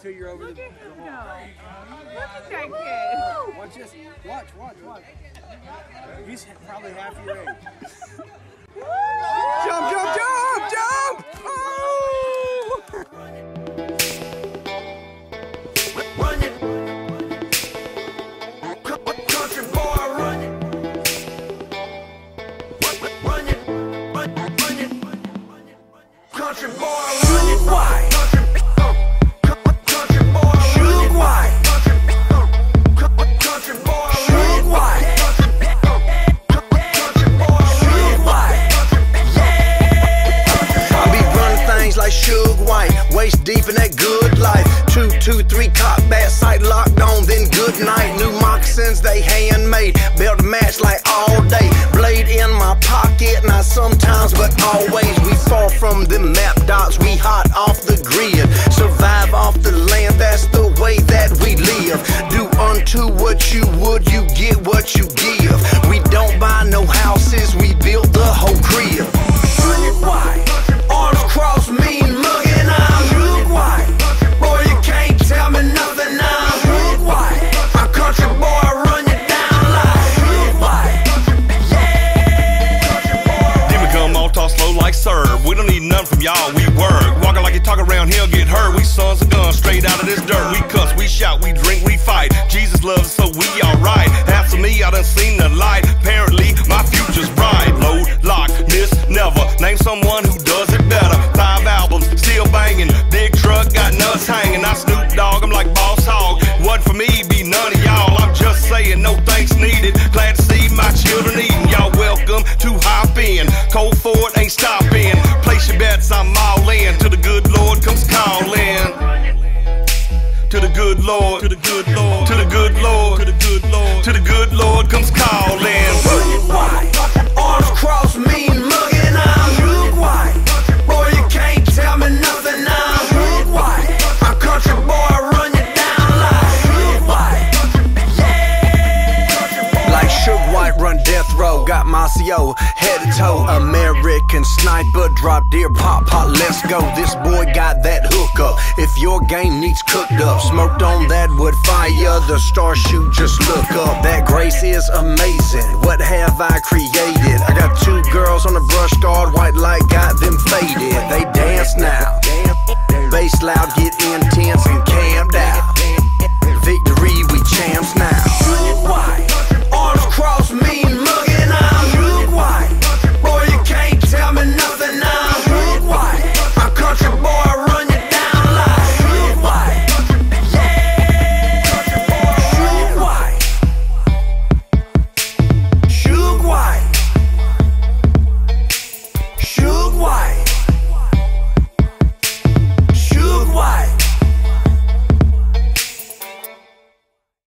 till you're over Look the, at the him hole. go. Look at that kid. Watch this. Watch, watch, watch. He's probably half your age. jump, jump, jump, jump! Oh! Run it. Country boy, run it. Run it. Run, run it. Country boy, run it. Like White, waist deep in that good life. Two, two, three, cock back, sight locked on, then good night. New moccasins, they handmade, belt match like all day. Blade in my pocket, not sometimes, but always. We far from the map dots, we hot off the grid. Survive off the land, that's the way that we live. Do unto what you would, you get what you give. We don't buy no houses, we from y'all, we work. Walking like you talk around here, get hurt. We sons of guns straight out of this dirt. We cuss, we shout, we drink, we fight. Jesus loves us, so we alright. After me, I done seen the light. Apparently, my future's bright. Load, lock, miss, never. Name someone Lord, to the good Lord, to the good Lord, to the good Lord, to the good Lord. Comes got head to toe. American sniper, drop deer, pop, pop, let's go. This boy got that hook up. If your game needs cooked up, smoked on that wood fire, the star shoot, just look up. That grace is amazing. What have I created? I got two girls on the brush guard, white light got them faded.